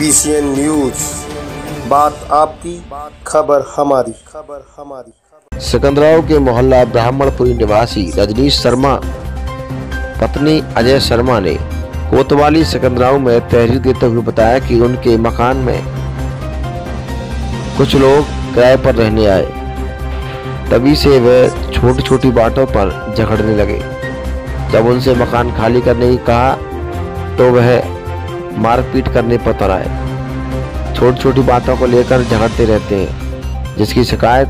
BCN news बात आपकी, खबर हमारी। खबर हमारी सिकंदराव के मोहल्ला ब्राह्मणपुरी निवासी रजनीश शर्मा, पत्नी अजय शर्मा ने कोतवाली सिकंदराव में तहरीर देते हुए बताया कि उनके मकान में कुछ लोग किराए पर रहने आए। तभी से वह छोटी छोटी बातों पर झगड़ने लगे। जब उनसे मकान खाली करने की कहा तो वह मारपीट करने पर तराए आए छोटी छोटी बातों को लेकर झगड़ते रहते हैं जिसकी शिकायत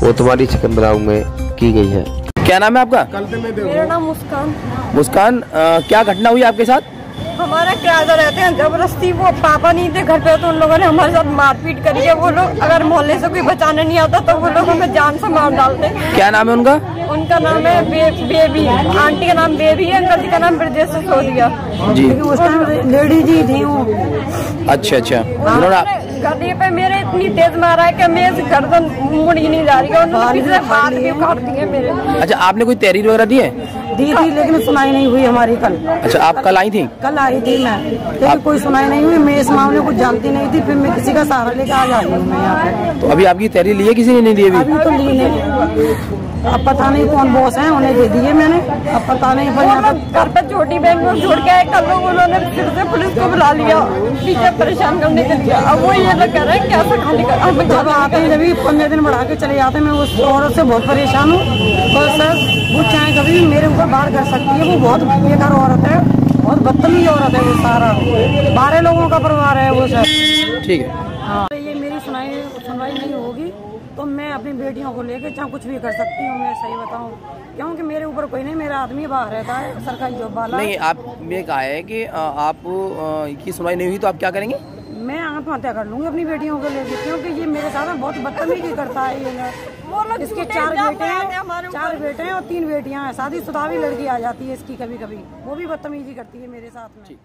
कोतवाली सिकंदराव में की गई है। क्या नाम है आपका? मेरा नाम मुस्कान। मुस्कान आ, क्या घटना हुई आपके साथ? हमारा किराएदार रहते हैं? ज़बरदस्ती वो पापा नहीं थे घर पे तो उन लोगों ने हमारे साथ मारपीट करी है। वो लोग अगर मोहल्ले से कोई बचाने नहीं आता तो वो लोग हमें जान से मार डालते हैं। क्या नाम है उनका? उनका नाम है बे, बेबी। आंटी का नाम बेबी है अंकल जी का नाम ब्रजेश सिसोदिया। जी। उस टाइम लेडीज़ ही थी वो। अच्छा अच्छा। गले पे मेरे इतनी तेज मारा है कि मैं इस गर्दन मुड़ ही नहीं जा रही। है उन्होंने हाथ भी काट दिए मेरे अच्छा आपने कोई तहरीर वगैरह दी है? दी थी लेकिन सुनाई नहीं हुई हमारी कल। अच्छा आप कल आई थी? कल आई थी मैं। लेकिन आप... कोई सुनाई नहीं हुई। मैं इस मामले को जानती नहीं थी फिर मैं किसी का सहारा लेकर आ जाती हूँ मैं यहाँ पे। तो अभी आपकी तहरीर ली है? किसी ने नहीं दी अभी? तो ली नहीं। अब पता नहीं कौन बॉस है उन्हें दे दिए मैंने। अब पता नहीं पर यहाँ पे घर पे छोटी बहन को छोड़ के आए कल लोग उन्होंने फिर से पुलिस को बुला लिया। पीछे परेशान करने के लिए। अब वो ये रहे हैं खाली कर जब आते हैं जब पंद्रह दिन बढ़ा के चले जाते हैं मैं उस औरत से बहुत परेशान हूँ। और सर वो चाहे कभी भी मेरे ऊपर बाढ़ कर सकती है वो बहुत बेकार औरत है। बहुत बदतमीज औरत है वो सारा। बारह लोगों का परिवार है वो सर। ठीक है। हाँ। तो ये मेरी सुनाई सुनवाई नहीं होगी तो मैं अपनी बेटियों को लेकर चाहे कुछ भी कर सकती हूँ मैं सही बताऊँ। क्योंकि मेरे ऊपर कोई नहीं मेरा आदमी बाहर रहता है सरकारी जॉब वाला। नहीं आप ये कहा है कि आप की सुनवाई नहीं हुई तो आप क्या करेंगे? मैं आत्महत्या कर लूँगी अपनी बेटियों को लेकर क्योंकि ये मेरे साथ में बहुत बदतमीजी करता है ये। इसके चार बेटे हैं हैं चार बेटे हैं और तीन बेटियाँ हैं शादी शुदा भी लड़की आ जाती है इसकी कभी कभी वो भी बदतमीजी करती है मेरे साथ में।